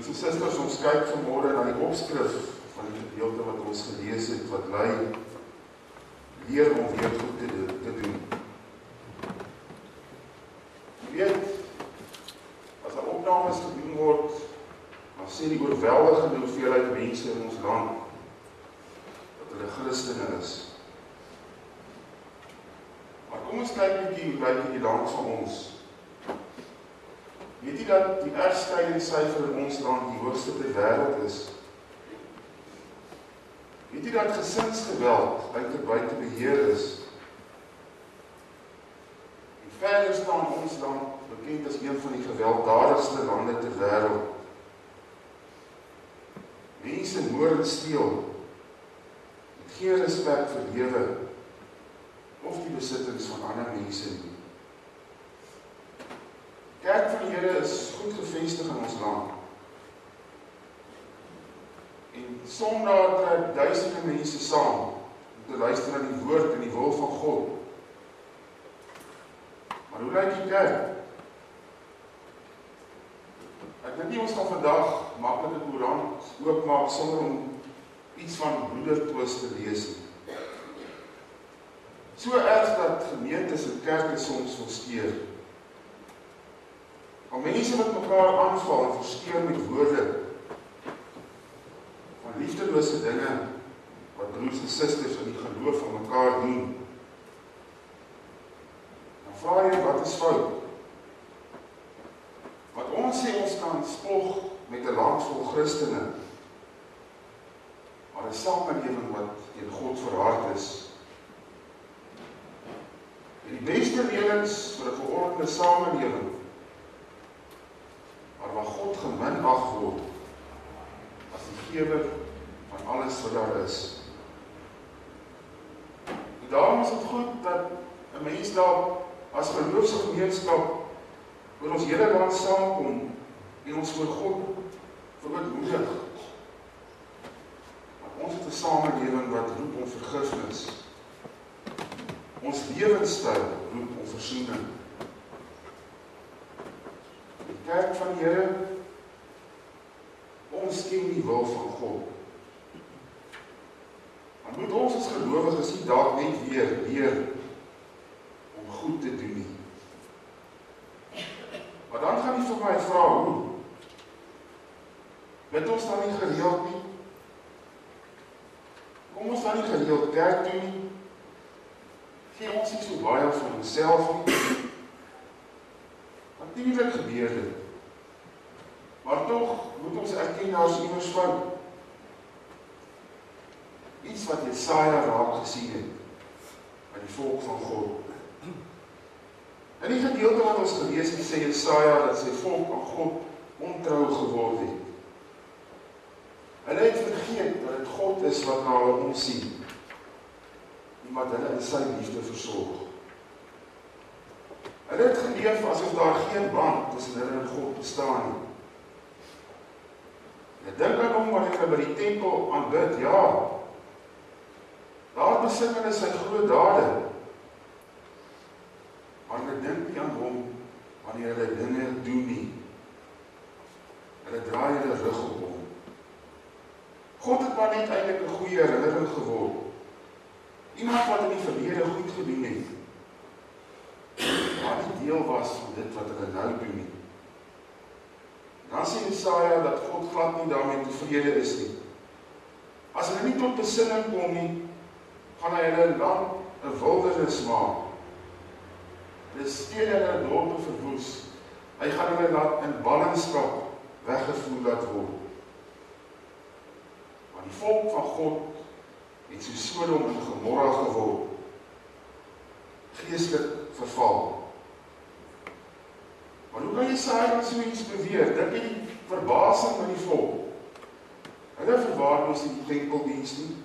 Broers en susters, ons kyk vanmôre na die opskrif van die gedeelte wat ons gelees het wat lei leer om weer goed te, te doen. Jy weet as daar opnames gedoen word, dan sê die oorweldigende hoeveelheid mense in ons land dat hulle Christene is. Maar kom ons kyk bietjie hoe lyk die land van ons Weet jy dat die egskeidingsyfer in ons land die hoogste ter wêreld is? Weet jy dat gesinsgeweld buite buite beheer is? En verder staan ons land bekend as een van die gewelddadigste lande ter wêreld. Mense moord en steel. Geen respek vir lewe of die besittings van ander mense nie. Kerk van die Here is goed gevestig in ons land. En Sondag trek duisende mense saam om te luister na die woord en die wil van God. Maar hoe lyk die kerk? Ek dink nie ons gaan vandag maklik 'n koerant oopmaak sonder om iets van broedertwis te lees nie. So erg dat gemeentes en kerke soms verskeer. Om mense wat mekaar aanval en verskeer met woorde van liefdelose dinge wat broers en susters in die geloof van mekaar doen. Dan vra jy wat is fout? Wat ons sê ons kan spog met 'n land vol Christene. Maar 'n samelewing wat teen God verhard is. En die beste reëlings vir 'n geordende samelewing maar waar Geminag word as die gewer van alles wat daar is. En daarom is dit goed dat 'n mens daar as geloofsgemeenskap oor ons hele land saamkom en ons voor God verootmoedig. Want ons het 'n samelewing wat roep om vergifnis. Ons lewenstyl roep om versoening kerk van die Here ons ken die wil van God. Dan moet ons as gelowiges nie dalk net weer leer om goed te doen nie. Maar dan gaan jy vir my vra hoe? Met ons dan nie gereeld nie. Kom ons dan nie gereeld kerk toe nie. Gee ons nie so baie van onsself nie. Natuurlik gebeur dit. Tog moet ons erken daar is iewers fout. Iets wat Jesaja raak gesien het by die volk van God. In die gedeelte wat ons gelees het, sê Jesaja dat sy volk aan God ontrou geword het. Hulle het vergeet dat dit God is wat na hulle omsien. Iemand hulle in sy liefde versorg. Hulle het geleef asof daar geen band tussen hulle en God bestaan nie. Ek dink aan hom wanneer hulle by die tempel aanbid, ja. Daar besing hulle sy groot dade. Maar hulle dink nie aan hom wanneer hulle dinge doen nie. Hulle draai hulle rug op hom. God het maar net eintlik 'n goeie herinnering geword. Iemand wat in die verlede goed gedoen het maar nie deel was van dit wat hulle nou doen nie. Dan sê Jesaja dat God glad nie daarmee tevrede is nie. As hulle nie tot besinning kom nie, gaan hy hulle land 'n wildernis maak. Dis stede en dorpe verwoes. Hy gaan hulle laat in ballingskap weggevoer laat word. Maar die volk van God het so Sodom en Gomorra geword. Geestelik verval. Maar hoe kan jy sê dat so iets beweer? Dink jy verbasing van die volk? Hulle verwaarloos die tempeldiens nie.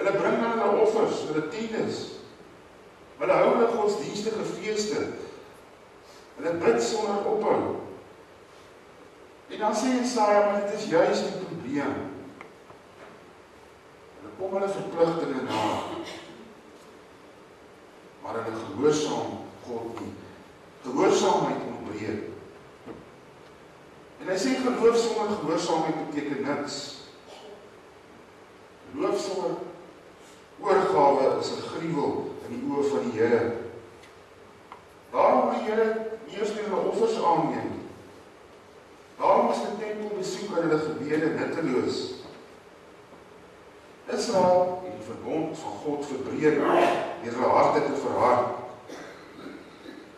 Hulle bring dan hulle offers, hulle tiendes. Hulle hou hulle godsdienstige feeste. Hulle bid sonder ophou. En dan sê Jesaja, maar dit is juis die probleem. Hulle kom hulle verpligtinge na. Maar hulle gehoorsaam God nie. Gehoorsaamheid ontbreek. En hy sê geloof sonder gehoorsaamheid beteken niks. Geloof sonder oorgawe is 'n gruwel in die oë van die Here. Daarom moet die Here eers net hulle offers aanneem. Daarom is die tempel besoek en hulle gebede nutteloos. Israel het die verbond van God verbreek deur hulle harte te verhard.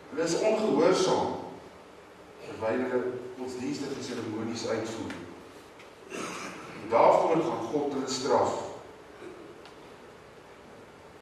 Hulle is ongehoorsaam terwyl hulle godsdienstige seremonies uitvoer. En daarvoor gaan God hulle straf.